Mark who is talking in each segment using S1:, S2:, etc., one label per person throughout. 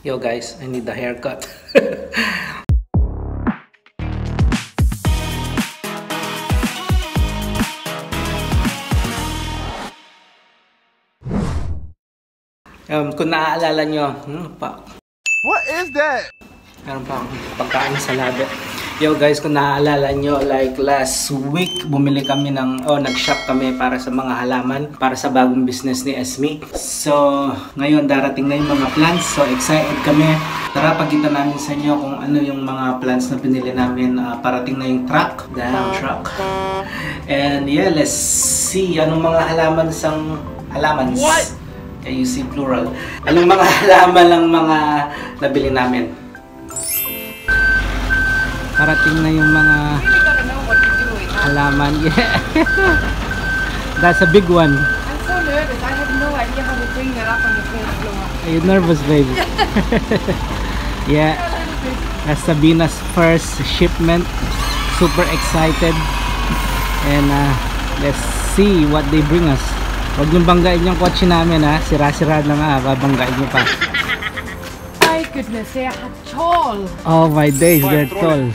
S1: Yo guys, I need a haircut. um, kung naaalala nyo, hmm, pa,
S2: What is that?
S1: Meron pa akong pagkain sa labi. Yo guys, kung naaalala nyo, like last week, bumili kami ng, oh, nag-shop kami para sa mga halaman, para sa bagong business ni Esme. So, ngayon darating na yung mga plants. So, excited kami. Tara, pagkita namin sa inyo kung ano yung mga plants na pinili namin. Ah, parating na yung truck. Damn truck. And yeah, let's see anong mga halaman sang halamans.
S2: What?
S1: Yeah, you see plural. Anong mga halaman lang mga nabili namin? Parating na yung mga halaman. Yeah. That's a big one.
S3: I'm so nervous. I have no idea how to bring that up on the first floor.
S1: Are you nervous, baby? yeah. That's Sabina's first shipment. Super excited. And uh, let's see what they bring us. Huwag niyong banggain yung kotse namin ha. Sira-sira na nga. Babanggain niyo pa.
S3: My goodness, they are tall.
S1: Oh my days, they're tall.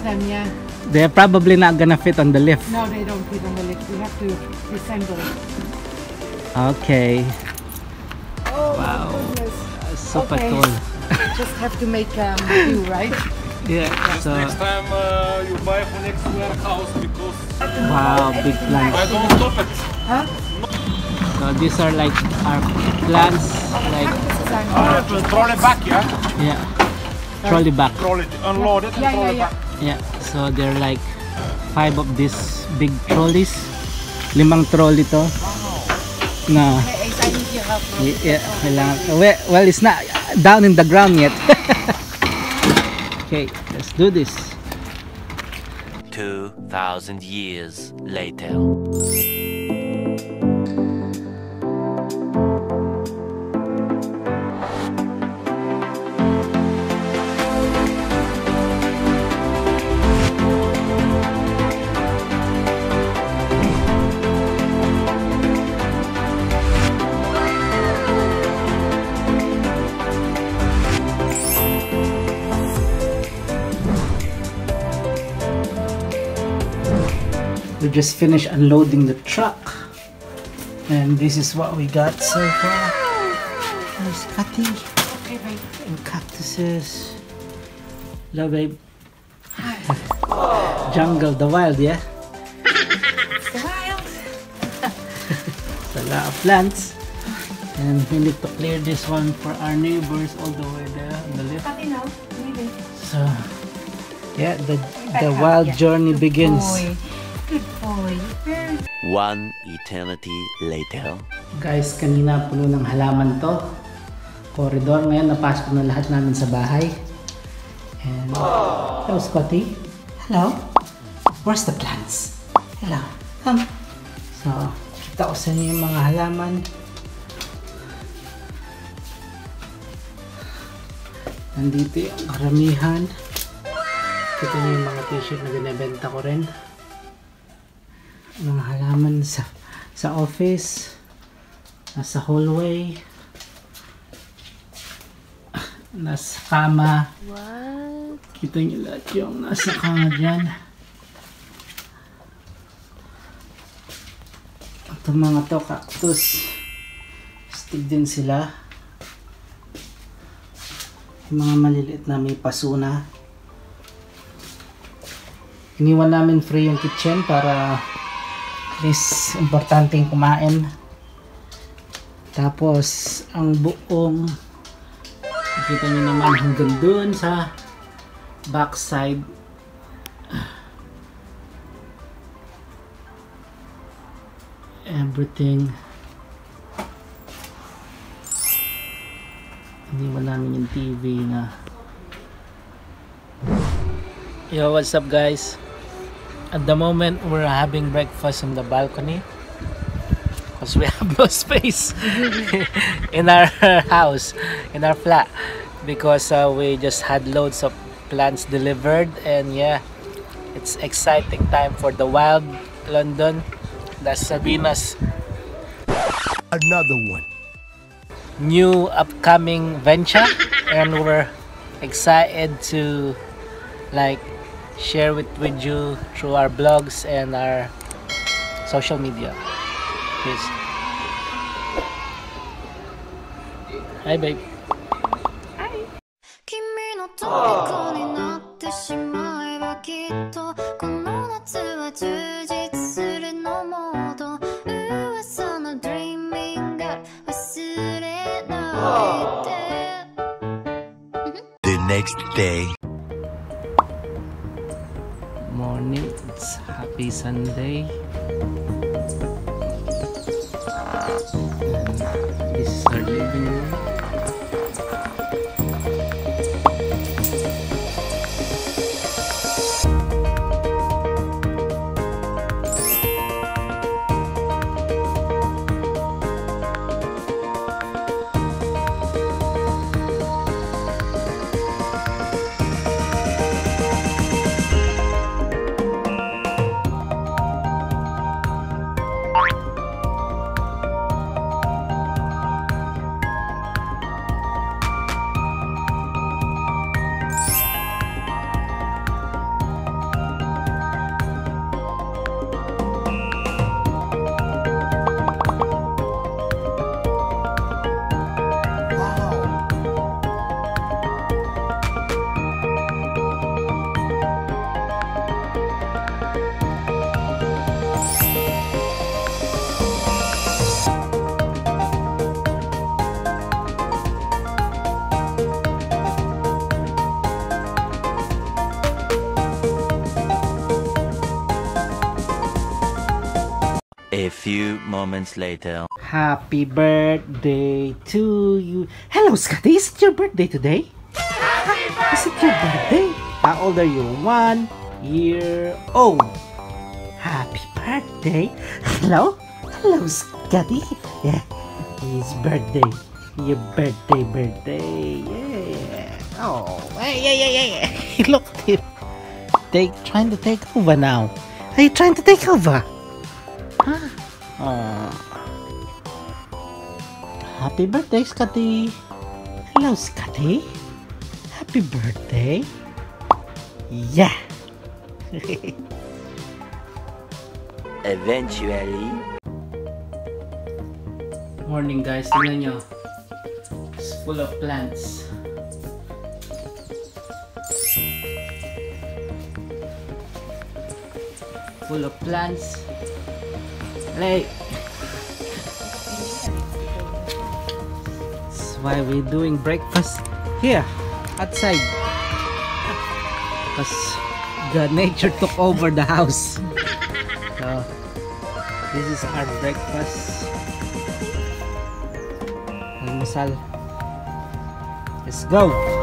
S3: Five of them, yeah.
S1: They're probably not gonna fit on the lift.
S3: No, they don't fit on the lift. We have to reassemble.
S1: Okay.
S3: Oh,
S1: Wow.
S3: my goodness.
S1: Super
S3: Okay.
S1: tall.
S3: Just have to make um, do, right?
S1: Yeah. So,
S4: Next time uh, you buy for next warehouse because
S1: wow, big plants.
S4: I don't stop it.
S3: Huh?
S1: So these are like our plants, like
S4: Uh, to throw it back, yeah?
S1: yeah, trolley back.
S4: Roll it, unload it, and
S3: Yeah,
S4: throw
S3: yeah,
S4: it
S3: yeah.
S4: back.
S1: Yeah. So they're like five of these big trolleys. Limang trolley to. Na yeah, kailangan. Well, well, it's not down in the ground yet. okay, let's do this.
S5: 2,000 years later.
S1: Just finished unloading the truck. And this is what we got so far. There's
S3: Okay,
S1: and cactuses. Hello, babe. Jungle, the wild, yeah?
S3: Wild.
S1: It's a lot of plants. And we need to clear this one for our neighbors all the way there on the left.
S3: Pati now, maybe.
S1: So, yeah, the, the wild journey begins.
S3: Boy.
S5: One eternity later.
S1: Guys, kanina puno ng halaman to. Corridor. Ngayon, napasok na lahat namin sa bahay. And, hello, Scotty. Hello. Where's the plants? Hello. Come. So, kita ko sa inyo yung mga halaman. Nandito yung karamihan. Kita niyo yung mga t-shirt na binibenta ko rin. Mga halaman sa sa office. Nasa hallway. Nasa kama.
S3: What?
S1: Kita niyo lahat yung nasa kama dyan. Itong mga to, cactus. Stig din sila. Yung mga maliliit na may paso na. Iniwan namin free yung kitchen para least importanteng kumain. Tapos, ang buong Nakita niyo naman hanggang dun sa backside. Everything. Hindi mo namin yung TV na. Yo, what's up guys? At the moment, we're having breakfast on the balcony. Because we have no space in our house, in our flat. Because uh, we just had loads of plants delivered. And yeah, it's exciting time for the wild London. That's Sabina's
S2: Another one.
S1: new upcoming venture. and we're excited to like share it with you through our blogs and our social media. Peace. Hi, babe.
S5: The next day.
S1: Happy Sunday.
S5: A few moments later.
S1: Happy birthday to you. Hello, Scotty. Is it your birthday today? Is it your birthday? How old are you? One year old. Happy birthday. Hello? Hello, Scotty. Yeah, his birthday. Your birthday, birthday. Yeah. Oh, yeah, yeah, yeah, yeah. Look at him. They trying to take over now. Are you trying to take over? Huh? Oh. Happy birthday, Scotty! Hello, Scotty! Happy birthday! Yeah!
S5: Eventually.
S1: Morning guys, tingnan nyo. It's full of plants. Full of plants. Hey! That's why we're doing breakfast here, outside. Because the nature took over the house. So, this is our breakfast. Almusal. Let's go!